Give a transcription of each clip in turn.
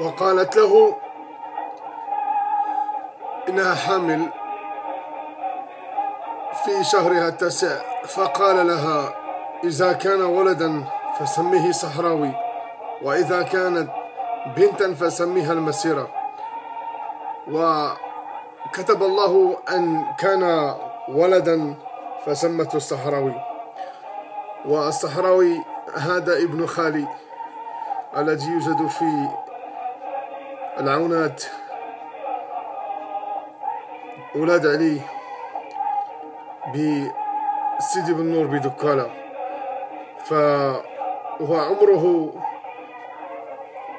وقالت له إنها حامل في شهرها التاسع. فقال لها إذا كان ولدا فسميه صحراوي وإذا كانت بنتا فسميها المسيرة. وكتب الله أن كان ولدا فسمته الصحراوي. والصحراوي هذا ابن خالي الذي يوجد في العونات. أولاد علي بسيدي بن نور بدكالة فهو عمره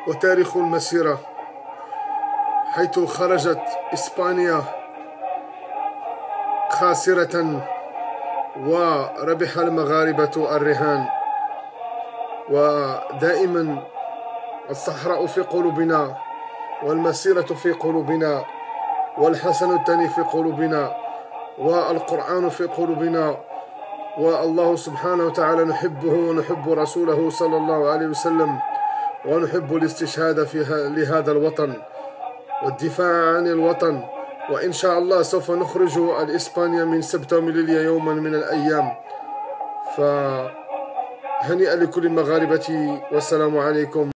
وتاريخ المسيرة حيث خرجت إسبانيا خاسرة وربح المغاربة الرهان. ودائما الصحراء في قلوبنا. والمسيرة في قلوبنا والحسن الثاني في قلوبنا والقرآن في قلوبنا والله سبحانه وتعالى نحبه ونحب رسوله صلى الله عليه وسلم ونحب الاستشهاد في لهذا الوطن. والدفاع عن الوطن. وإن شاء الله سوف نخرج الإسبانيا من سبت ميليليا يوما من الأيام. فهنيئا لكل المغاربة والسلام عليكم.